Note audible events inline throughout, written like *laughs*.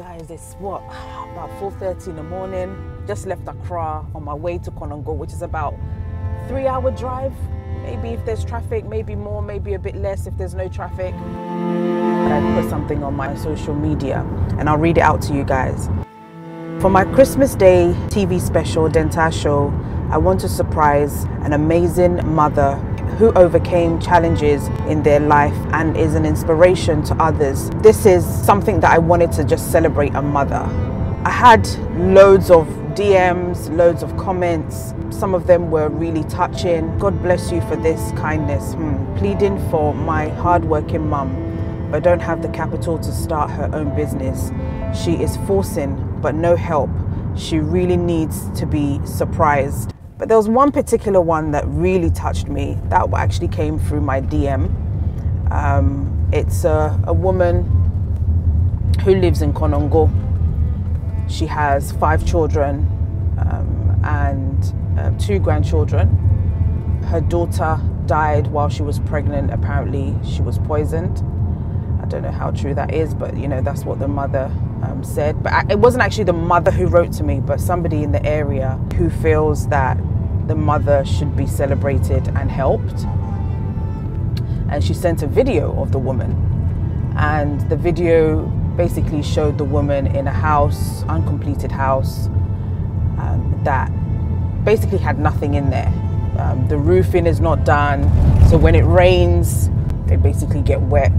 guys. It's what about 4:30 in the morning. Just left Accra on my way to Konongo, which is about three-hour drive. Maybe if there's traffic, maybe more, maybe a bit less if there's no traffic. But I put something on my social media, and I'll read it out to you guys. For my Christmas Day TV special, Dentaa Show, I want to surprise an amazing mother who overcame challenges in their life and is an inspiration to others. This is something that I wanted to just celebrate a mother. I had loads of DMs, loads of comments. Some of them were really touching. God bless you for this kindness. Hmm. Pleading for my hardworking mum, but don't have the capital to start her own business. She is forcing, but no help. She really needs to be surprised. But there was one particular one that really touched me. That actually came through my DM. Um, it's a, a woman who lives in Konongo. She has five children um, and uh, two grandchildren. Her daughter died while she was pregnant. Apparently, she was poisoned. I don't know how true that is, but you know that's what the mother um, said. But I, it wasn't actually the mother who wrote to me, but somebody in the area who feels that the mother should be celebrated and helped. And she sent a video of the woman. And the video basically showed the woman in a house, uncompleted house, um, that basically had nothing in there. Um, the roofing is not done, so when it rains, they basically get wet.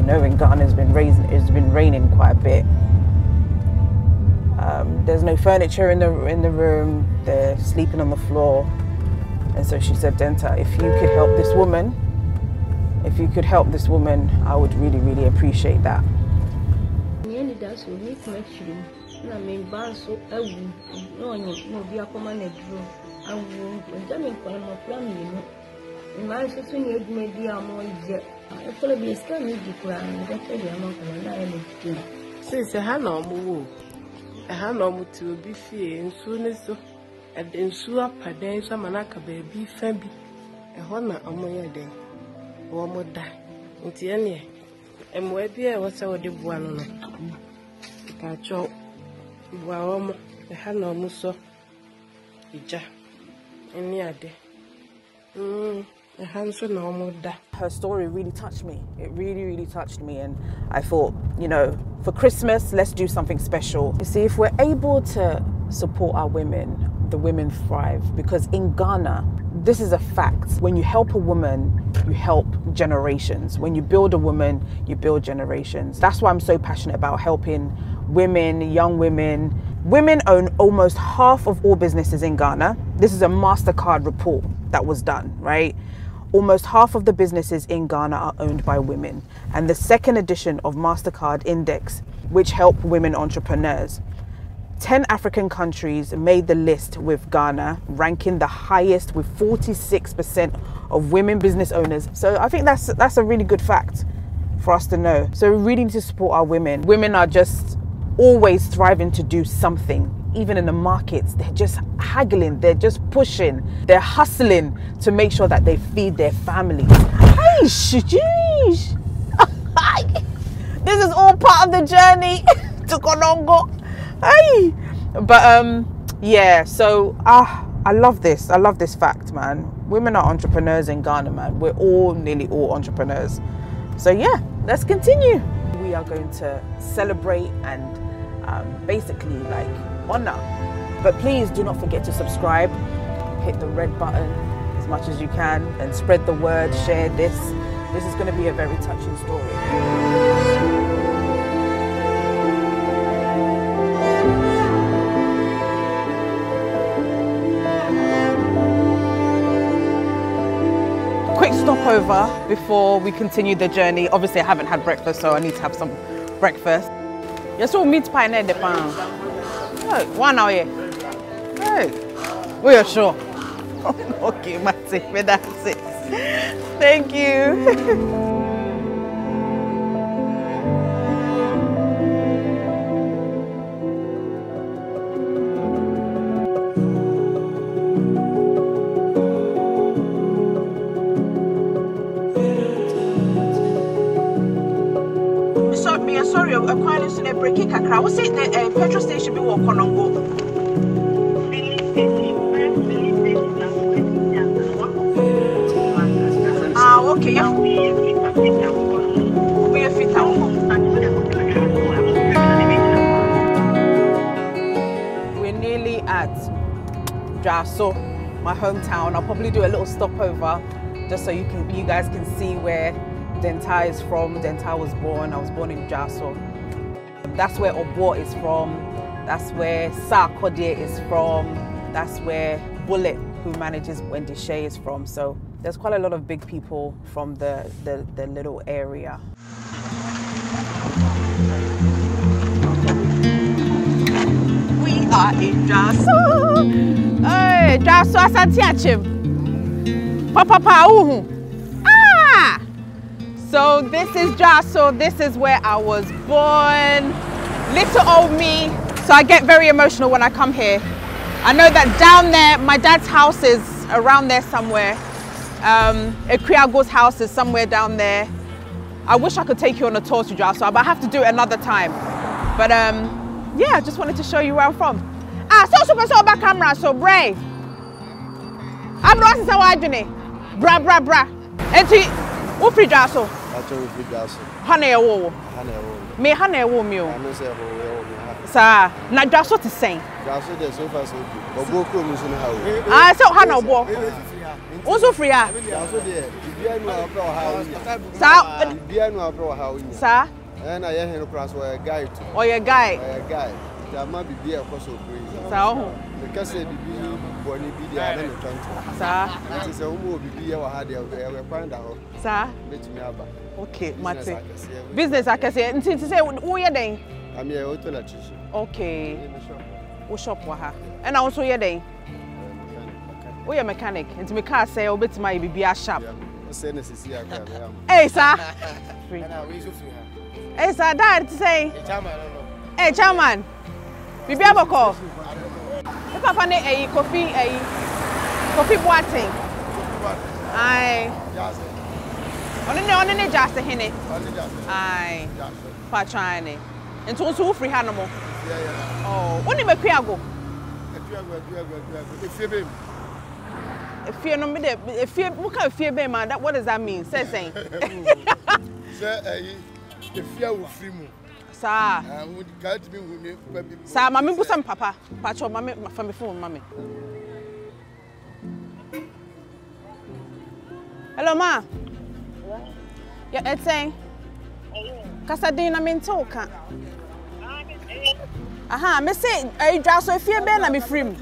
You know, in Ghana, it's been, raising, it's been raining quite a bit. Um, there's no furniture in the in the room. They're sleeping on the floor, and so she said, "Dentaa, if you could help this woman, if you could help this woman, I would really, really appreciate that." So nyɛ adwuma bi a wɔreyɛ ɛkɔlɔ bi esika mi di koraa no ɛbɛfɛ deɛ ama nkɔmɔ na ayɛ ne dwom. sisi ha na ɔmo wɔ ɛha na ɔmo te obi fie nsuo ne so ɛde nsuo apa dan so ama no aka baabi fa bi ɛhɔ na ɔmo yɛ den wɔn da nti ɛneɛ mmoa bi a ɛwɔ sɛ wɔde boa no no mpatsɔ boa wɔn ɛha na ɔmo sɔ egya ɛne ade mm her story really touched me. It really, really touched me. And I thought, you know, for Christmas, let's do something special. You see, if we're able to support our women, the women thrive. Because in Ghana, this is a fact. When you help a woman, you help generations. When you build a woman, you build generations. That's why I'm so passionate about helping women, young women. Women own almost half of all businesses in Ghana. This is a MasterCard report that was done, right? Almost half of the businesses in Ghana are owned by women. And the second edition of MasterCard Index, which help women entrepreneurs, 10 African countries made the list with Ghana ranking the highest with 46% of women business owners. So I think that's that's a really good fact for us to know. So we really need to support our women. Women are just always striving to do something. Even in the markets, they're just haggling, they're just pushing, they're hustling to make sure that they feed their families. Hey, sheesh. *laughs* this is all part of the journey *laughs* to Konongo. Hey, but um, yeah. So ah, I love this. I love this fact, man. Women are entrepreneurs in Ghana, man. We're all nearly all entrepreneurs. So yeah, let's continue. We are going to celebrate and um, basically like But please do not forget to subscribe. Hit the red button as much as you can and spread the word. Share this. This is going to be a very touching story. quick stopover before we continue the journey. Obviously, I haven't had breakfast, so I need to have some breakfast. Yes, all meat pie in the pan. One hour. Hey, we are sure. *laughs* Oh, okay, Matty, but that's it. Thank you. *laughs* kakra wo the petrol station ah okay wɔ We're nearly at Jaso, my hometown. I'll probably do a little stopover just so you can you guys can see where Dentaa is from. Dentaa was born. I was born in Jaso. That's where Obo is from. That's where Sarkodie is from. That's where Bullet, who manages Wendy Shay, is from. So there's quite a lot of big people from the, the, the little area. We are in Jaso. Hey, Jaso Asante Akim. Papa pa uhu. Ah! So this is Jaso. This is where I was born. Little old me. So I get very emotional when I come here. I know that down there, my dad's house is around there somewhere. Um, Ekriago's house is somewhere down there. I wish I could take you on a tour to Jaso, but I have to do it another time. But um, yeah, I just wanted to show you where I'm from. Ah, so super so back camera, so brave. I'm not saying I Bra bra bra. Enti, wo free Jaso. Acho wo fi gas. Hana e wo. Ha na ewo. Me hana e wo mi o. Ano se ho ewo mi ha. Sa, na Jaso te sɛn. Gas de so far so good. Obo ko mu so na ha wo. Ah, sɛ hana obo. Wo so free a. Gas de bibia nu a pro ha wo. Sa, Bibia nu a pro ha wo. sa, Eh na ye hen kra so e guy to. ɔyɛ guy. Eh guy. Da ma bibia ko so kuri. Sa ɔho. Me ka se bibi boni bi dia na me tonto. Sa, Nti se wo mo bibi ye wa ha de e kwan da ho. sa. Betumi aba. Okay, mate. Business akɛseɛ. Business akɛseɛ. Nti nti sɛ woyɛ dɛn? Ami e auto la chichi. Okay, Ni shop. wo shop wɔ ha. Ɛna wo nso yɛ dɛn? Woyɛ mechanic. Nti me car sɛ wobɛtumi ayɛ biribi sharp. Se ne sisi akwa me am. Hey, sa. Free. Hey, sa, dad ti sɛ. Hey, chairman. Biribi abɔkɔ. Me papa ne ɛyi Kofi ɛyi Kofi Boateng. Aye. Ɔno ne ɔno ne Jase hene. Aye. Patran ne. Nti wo nso wo firi ha no mo. Oh, wonim Akuago? Efie no me de efie wo ka efie bɛn ma that what does that mean? Sɛ sɛn. sɛ ɛyi efi a wofiri mu saa. Saa maame busa mi papa. Patsɔ maame fami fún mi hello ma. Yɛ ɛtɛn kasa den na mi nte o kan aha mi se eh, ɛdwa so efie bɛɛ na mi firi mu.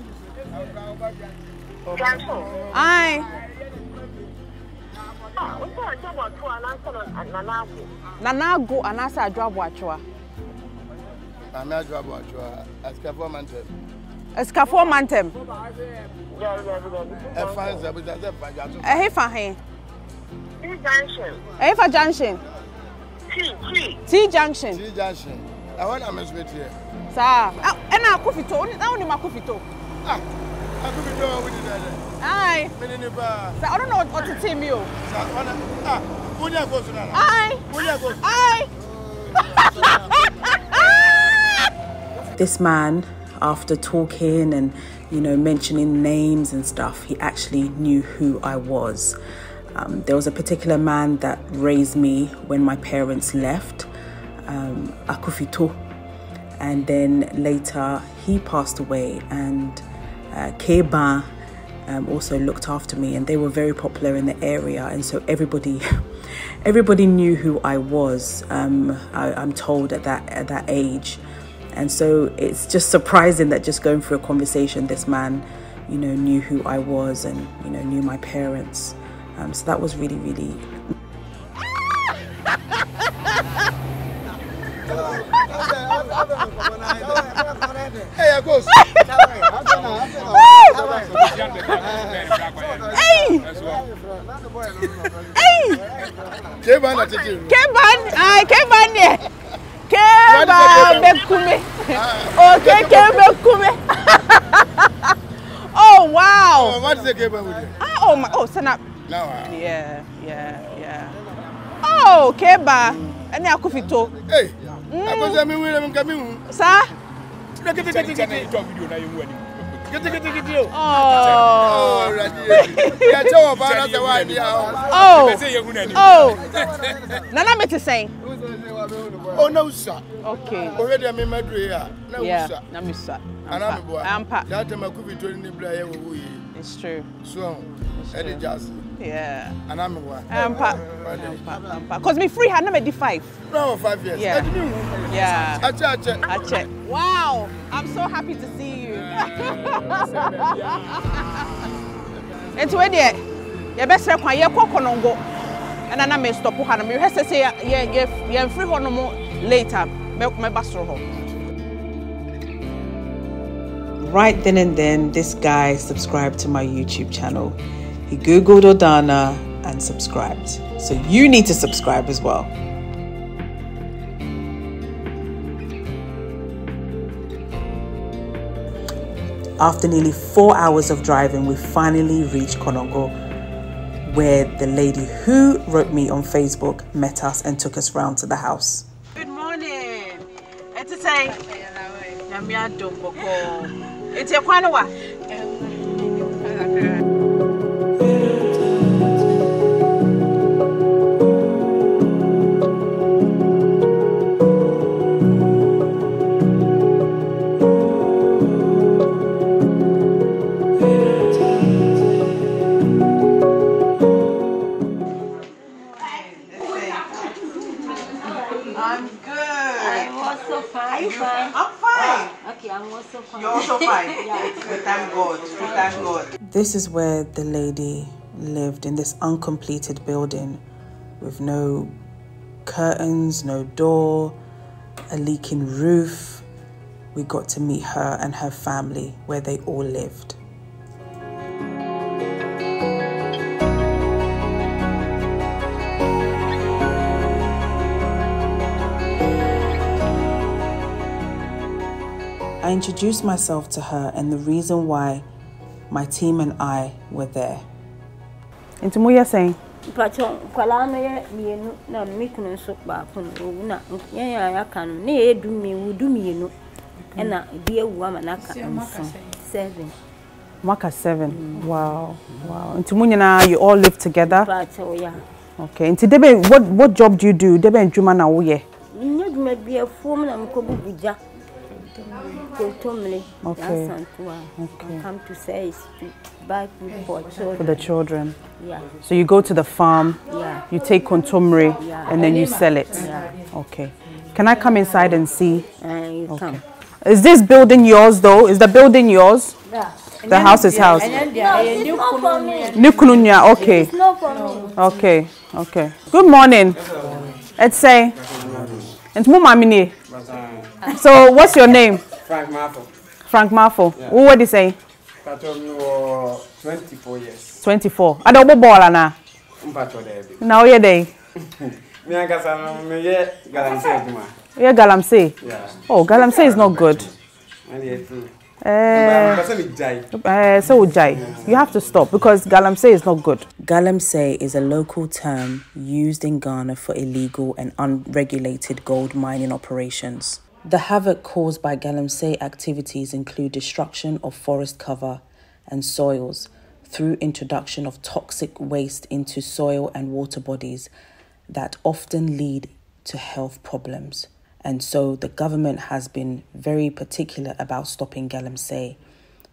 Ayi. Nana anasa anaasɛ adwo aboakyewa maame adwo abo atwo a asikafoɔ ma ntɛ Asikafoɔ ma ntɛm. ɛfa nsa bi sɛ fa dwa so Ɛhe fa he? Ɛhe fa junction. T junction. tii junction ɛhɔ na mɛ so bɛtiɛ Saa. Ɛ- Ɛna akofito. Na wonim akofito. ah dɔ a wodi dɛ dɛ Ai. mene ne paa Sa ɔno na ɔtete mi o. sa ɔna ah wonya ko so nana Ai. wonya ko Ai. *laughs* this man after talking and you know mentioning names and stuff he actually knew who i was. Um, there was a particular man that raised me when my parents left um, akufito and then later he passed away and uh, keba um, also looked after me and they were very popular in the area and so everybody *laughs* everybody knew who I was. Um, I, I'm told at that at that age and so it's just surprising that just going through a conversation this man you know knew who I was and you know knew my parents um, so that was really really ɛyɛ ko so Hey. Hey. kee ba na tete mu Keban. Ai, keban ne. Keban bekume. Okay, keban bekume. Oh wow. ɔ ma ti sɛ kee ba mu de Ah, oh my. Oh, sana. na wa Yeah, yeah, yeah. Oh, keba. Ɛne akofito. ee akɔsɛ mi wele mi nka mi hu Sir? ketekete Ìjọ fídíò náà yóò wú ẹni. ketekete o. Oh. yɛkyɛ wɔ baa na sɛ woani a Oh. Ẹsẹ̀ yẹn hu n'ani. Oh. Nana me to say. O na wusua Okay. ohwɛ deɛ memɛdure a na Yeah. wusua Na me sa. anaa meboa Ampa. saa tɛma covid ne berɛ a yɛwɔ wo yi It's true. so ho ɛde gya ase Yeah. anaa meboa Ampa. Ampa. Ampa. Cause me free hand na me di five. na wɔ five years Yeah. ɛde me hu Yeah. akyɛ akyɛ I check. Wow. I'm so happy to see you. Nti we deɛ yɛbɛsrɛ kwan yɛkɔ kɔnɔngo ɛna na me stop ha no mehwɛ sɛ sɛ yɛ- yɛ- yɛ- yɛmfiri hɔ no mo later mɛ- mɛba soro hɔ Right then and then, this guy subscribed to my YouTube channel. He Googled Odana and subscribed. So you need to subscribe as well. After nearly four hours of driving, we finally reached Konongo, where the lady who wrote me on Facebook met us and took us round to the house. Good morning. It's a say. This is where the lady lived in this uncompleted building with no curtains, no door, a leaking roof. We got to meet her and her family where they all lived. I introduced myself to her and the reason why my team and I were there. nti moyɛ sɛn mpatwɔ nkwalaa no yɛ mmienu na me kunu nso baako no owu na yɛn a yɛaka no ne yɛyɛ du mmienu du mmienu ɛna ebi awu ama n'aka nson seven moaka seven wow wow nti mo nyinaa you all live together mpatwɔ ya okay nti debe what, what job do you do debe adwuma na woyɛ nyɛ dwuma bi afuom na mekɔ bubu gya kontomire Okay. yasantoa Okay. come to say is to buy food for for the children yeah so you go to the farm yeah you take kontomire Yeah. and then you sell it Yeah. okay can i come inside and see and you Okay. come Is this building yours though? Is the building yours? Yeah. The house is house. no it's not for me Nukununya, okay. it's not for me Okay, okay. Good morning. Let's say. And Mumamini. *laughs* So what's your name? Frank Mafo. Frank Mafo. Who what do you say? Patrol mi wọ twenty four years. 24. I don't ball na. N patrol dẹ̀ bi. Now you're there. Mi ankasa no mi yẹ galamsey adwuma. Yeah, Galamsey. Yeah. Oh, Galamsey is not good. Wọ́n yẹ tu. Eh, Mpẹsẹ̀ mi jai. uh, so Jai, you have to stop because Galamsey is not good. Galamsey is a local term used in Ghana for illegal and unregulated gold mining operations. The havoc caused by Galamsey activities include destruction of forest cover and soils through introduction of toxic waste into soil and water bodies that often lead to health problems. And so the government has been very particular about stopping Galamsey.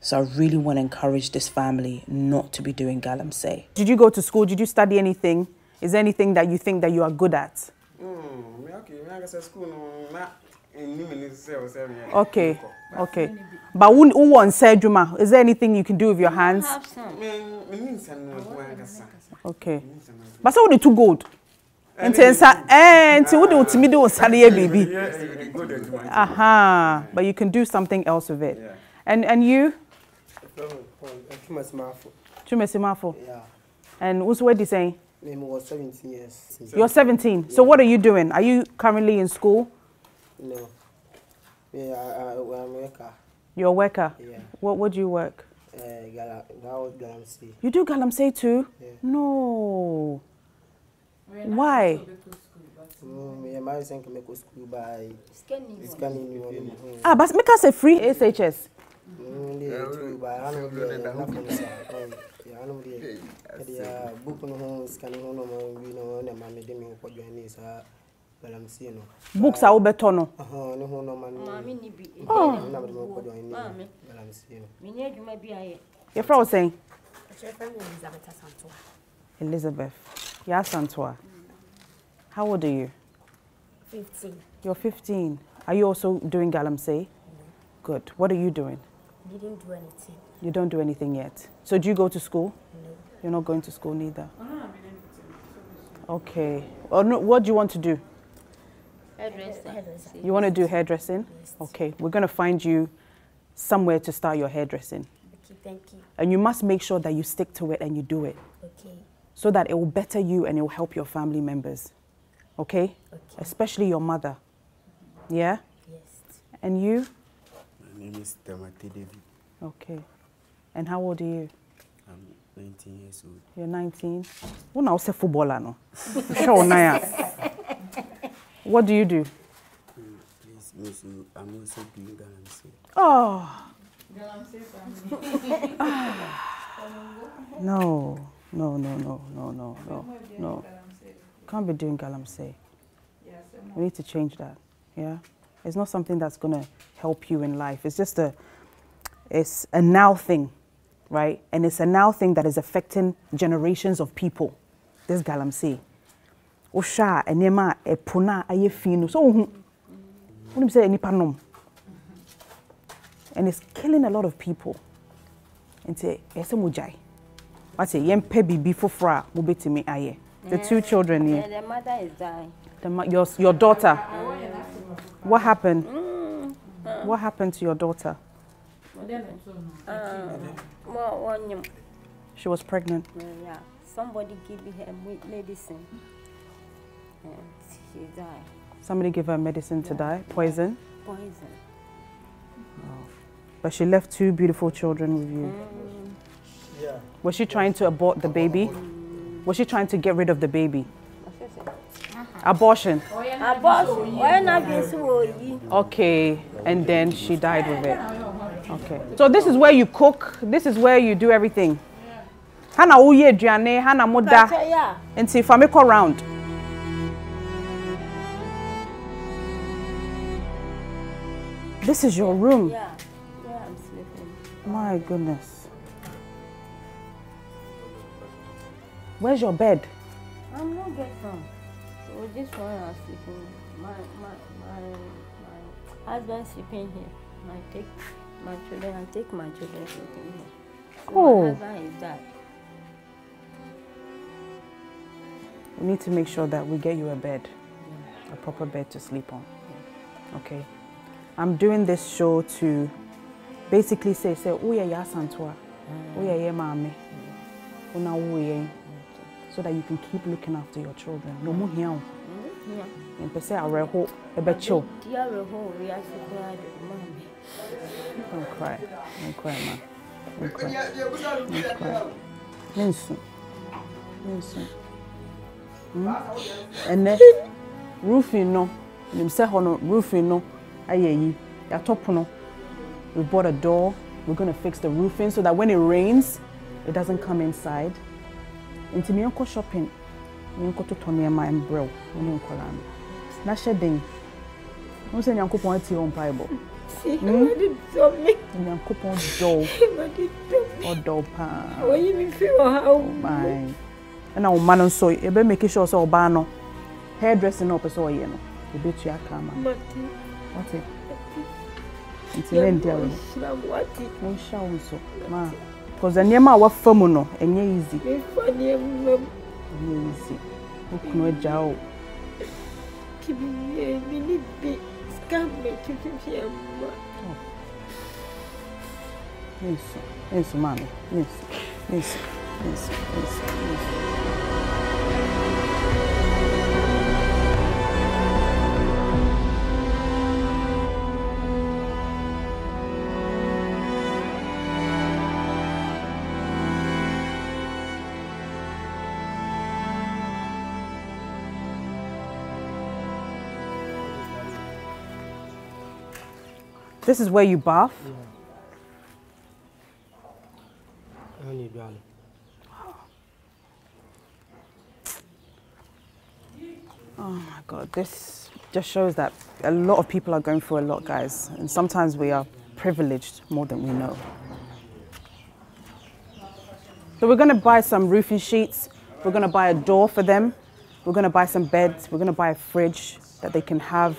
So I really want to encourage this family not to be doing Galamsey. Did you go to school? Did you study anything? Is there anything that you think that you are good at? Mi ok mi ankasa school no na ẹni mi ni sẹ ọsẹ. Okay, okay. But who who wants Juma? Is there anything you can do with your hands? have some Mi mi ni nsẹm na ẹkọ ankasa. Okay. But so the two gold. Nti nsa eh nti wo de otimi de osare ye bibi. Yẹ go de adwuma. Aha. But you can do something else with it. Yeah. And and you, Akima Smafo. Chumesimafo. Yeah. And who's what you saying? Me was 17 years. You're 17. So what are you doing? Are you currently in school? No. Yeah, I, I, I'm a worker. You're a worker. Yeah. What what do you work? Uh, Gala, Galamsey. You do galamsey too? No. Why? hɔ no mu Ah, but make us a free SHS. de sukuu baa hanom deɛ nafo no saa yɛ hanom deɛ ɛde a book no ho sika no ho na ɔma wi no na ma mede me kɔdwane saa galamsey no Books are obeto no. Aha, ne ho na ɔma no maame ni bi ah, ah. na mede me kɔdwane Maame. ne galamsey no menyɛ adwuma bi ayɛ Your friend saying Ɛkyerɛ fɛ mi Elizabeth Asantoa. Elizabeth. Yeah, Santua. How old are you? Fifteen. You're 15. Are you also doing galamsey? Good. What are you doing? Didn't do anything. You don't do anything yet. So do you go to school? No. You're not going to school neither. Ah, okay. Or no, what do you want to do? Hairdresser Hairdresser. You want to do hairdressing? Yes. Okay. We're going to find you somewhere to start your hairdressing. Okay, thank you. And you must make sure that you stick to it and you do it Okay. so that it will better you and it will help your family members. Okay? Okay. Especially your mother. Yeah? Yes. And you? My name is Tamate David. Okay. And how old are you? I'm 19 years old. You're 19. Well, now say footballer no. *laughs* Sure, Naya. *laughs* What do you do? Please. I'm also doing Galamsey. Oh. no, no, no, no, no, no, no, no. Can't be doing galamsey. We need to change that. Yeah, it's not something that's gonna help you in life. It's just a, it's a now thing, right? And it's a now thing that is affecting generations of people. This galamsey. Osha enema epuna aye finu. So, when you say nipa nom, and it's killing a lot of people. Nti ɛsɛ mo gyae. Wate yɛmpɛ biribi foforɔ a mobɛtumi ayɛ. The two mm. children Yeah, here. the mother is dying. The, your, your daughter. Mm. What happened? Mm. What happened to your daughter? Uh, More. She was pregnant. Yeah, somebody give her medicine, and she died. Somebody gave her medicine to die, poison. Poison. Oh. But she left two beautiful children with you. Mm. yeah Was she trying to abort the baby? Mm. Was she trying to get rid of the baby? Mm-hmm. Abortion. Abortion. Why not be so yi? Okay, and then she died with it. Okay. So this is where you cook. This is where you do everything. Hana uye aduane, hana moda. Yeah. Nti fa me kɔ round. This is your room. Yeah. Yeah, I'm sleeping. My goodness. Where's your bed? I'm not get some. So this one I'm sleeping. My my my my husband sleeping here. I take my children. I take my children sleeping here. So Oh. My husband is dead. We need to make sure that we get you a bed, a proper bed to sleep on. Okay. I'm doing this show to basically say, say, yeah, yeah, Santua, mommy, oh now, oh yeah, so that you can keep looking after your children. No here. Yeah. And per se, I hope a bit chill. Dear home, we are sleeping mommy. Don't cry, don't cry, man. Don't cry, don't cry. Nensu, nensu. ɛnɛ roofing no nim sɛ hɔ no roofing no ayɛ yi yɛatɔ pono we bought a door. We're going to fix the roofing so that when it rains it doesn't come inside. Nti meɛnkɔ shopping. Meɛnkɔtotɔ nneɛma mbrɛ wo wo ne nkɔlaa no na hyɛ den wo sɛ nyankopɔn atie wo mpaebɔ Somebody told me. nyankopɔn dɔw Somebody told me. ɔdɔw paa When you feel how Bye. ɛna wo mma no nso yɛbɛ make sure sɛ ɔbaa no. Hairdressing na ɔpɛ sɛ ɔyɛ no yɛbɛtua ka ama no Mati. Wate nti ne ndi awo Mati. monhyia wo nso ma because nneɛma a wafa mu no ɛnyɛ easy. Ɛnyɛ easy. Wo kunu agya wo Kibi me me ni bi. Scam me kibi This is where you bath. aduane Oh my God, this just shows that a lot of people are going through a lot, guys. And sometimes we are privileged more than we know. So we're gonna buy some roofing sheets. We're gonna buy a door for them. We're gonna buy some beds. We're gonna buy a fridge that they can have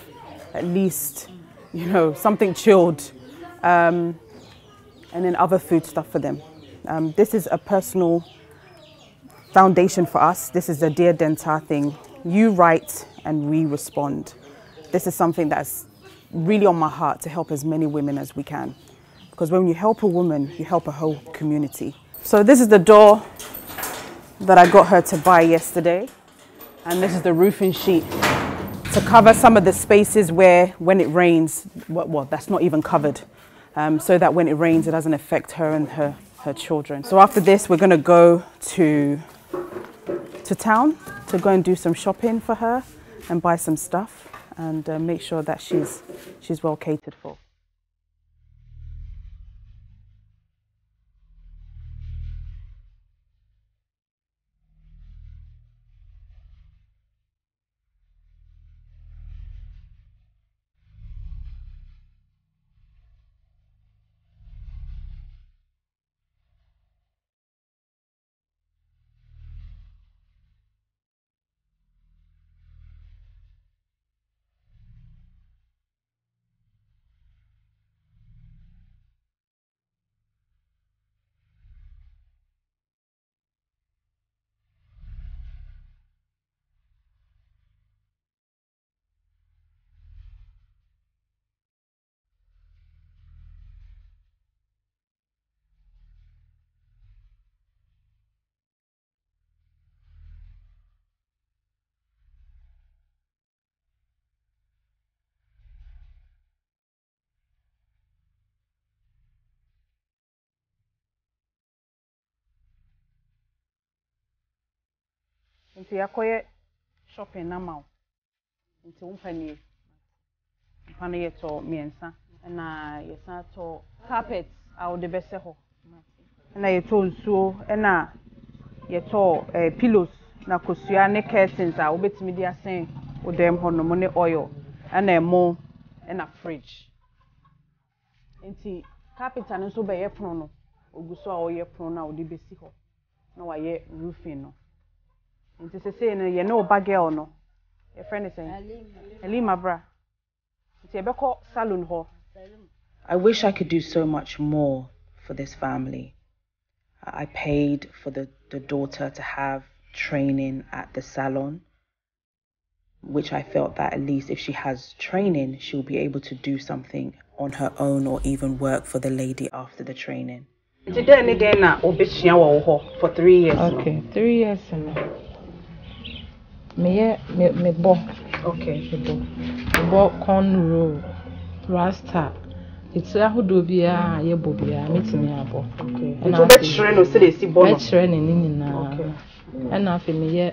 at least, you know, something chilled. Um, and then other food stuff for them. Um, this is a personal foundation for us. This is the Dear Dentaa thing. You write and we respond. This is something that's really on my heart to help as many women as we can. Because when you help a woman, you help a whole community. So this is the door that I got her to buy yesterday. And this is the roofing sheet to cover some of the spaces where when it rains, well, well that's not even covered. Um, so that when it rains, it doesn't affect her and her, her children. So after this, we're gonna go to to town to go and do some shopping for her and buy some stuff and uh, make sure that she's she's well catered for. Nti yɛakɔyɛ shopping na ma wo nti wompa nie. Mpa no yɛtɔ mmiɛnsa ɛna yɛsan tɔ carpet a wode bɛsɛ hɔ. Ɛna yɛtɔ nsuo ɛna yɛtɔ eh, pillows na kosua ne curtains a wobɛtumi de asɛn wo dɛm hɔnom ne oil ɛna ɛmo ɛna fridge. Nti carpenter no nso bɛyɛ pono no ogu so a ɔyɛ pono no a wode bɛsi hɔ na wayɛ roofing no. Nti sesei no yɛne wo ba girl no yɛfrɛ ne sɛn alima bra nti yɛbɛkɔ salon hɔ I wish I could do so much more for this family. I paid for the, the daughter to have training at the salon, which I felt that at least if she has training, she'll be able to do something on her own or even work for the lady after the training. nti dɛn ne dɛn na wobɛsua wɔ wo hɔ for three years? Okay, three years no. Meyɛ me mebɔ. Okay. Mebɔ. Mebɔ cornrow, rasta. Etu ahodoɔ biara a yɛbɔ biara metumi abɔ. nti wobɛkyerɛ no bɔ no ne ne nyinaa. Okay. Ɛna afei meyɛ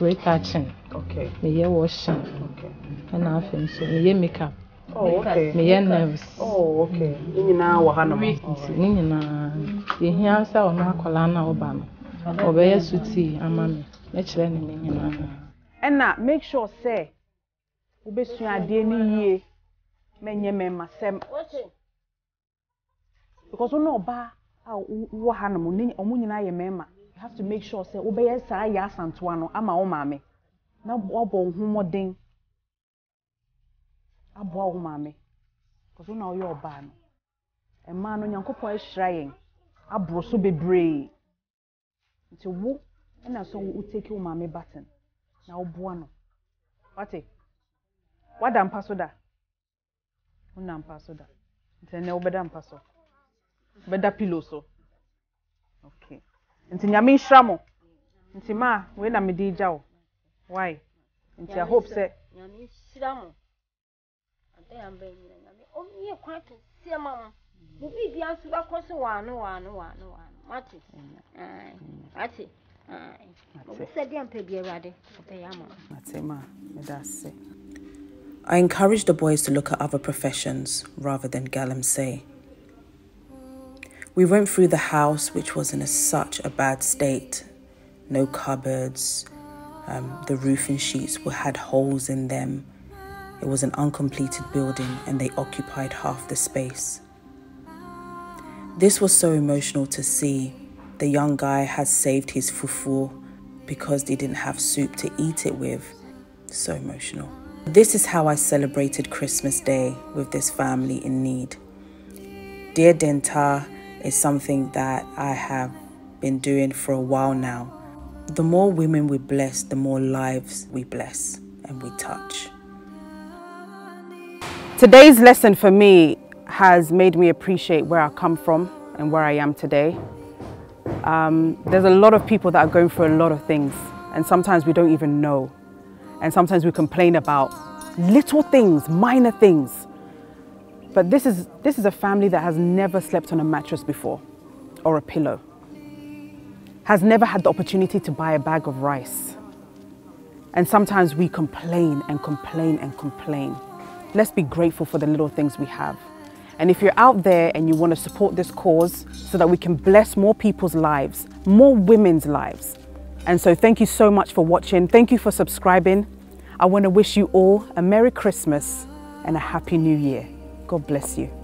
retouching. Okay. Meyɛ washing. Okay. Ɛna afei nso meyɛ makeup. Oh, okay. Meyɛ nails. Oh, okay. ne nyinaa wɔ ha nom Nti ne nyinaa yɛhia sɛ ɔno akwadaa no a ɔba no ɔbɛyɛ sutii ama me mɛkyerɛ ne ne nyinaa. Ɛna make sure sɛ wobɛsua adeɛ no. yie mɛnyɛ mɛma sɛm because wo ne ɔbaa a wowɔ ha nom ɔmo nyinaa yɛ mɛma you have to make sure sɛ wobɛyɛ saa yɛ asantoa no ama wo maame. Na woabɔ wo ho mmɔden. Aboa wo maame. Because wo na woyɛ ɔbaa no. Mmaa no nyankopɔn ahyira yɛn. Aboro so bebree. Nti wo ɛna sɛ wo take wo maame batten na woboa no. Wate wada mpa so da. Wona mpa so da. Nti ɛnɛ wobɛda mpa so. Wobɛda pillow so. Okay nti nyame nhyira mo. Nti ma wei na mede gya wo. Why? Nti i hope sɛ nyame hyira mo. Ada yɛ amba nyina nyame ɔmyɛ kwan kɛseɛ ma mo. Mo biribia nso bɛkɔ so waano waano waano waano. Mate. Mate. Ae. mobɛsɛ deɛ mpɛ bi awurade ɔbɛyɛ ama mo mate ma meda ase I encourage the boys to look at other professions rather than galamsey. We went through the house, which was in a, such a bad state no cupboards, um, the roofing sheets were, had holes in them. It was an uncompleted building and they occupied half the space. This was so emotional to see. The young guy has saved his fufu because they didn't have soup to eat it with. So emotional. This is how I celebrated Christmas Day with this family in need. Dear Dentaa is something that I have been doing for a while now. The more women we bless, the more lives we bless and we touch. Today's lesson for me has made me appreciate where I come from and where I am today. Um, there's a lot of people that are going through a lot of things and sometimes we don't even know. And sometimes we complain about little things, minor things. But this is, this is a family that has never slept on a mattress before or a pillow, has never had the opportunity to buy a bag of rice. And sometimes we complain and complain and complain. Let's be grateful for the little things we have. And if you're out there and you want to support this cause so that we can bless more people's lives, more women's lives. And so thank you so much for watching. Thank you for subscribing. I want to wish you all a Merry Christmas and a Happy New Year. God bless you.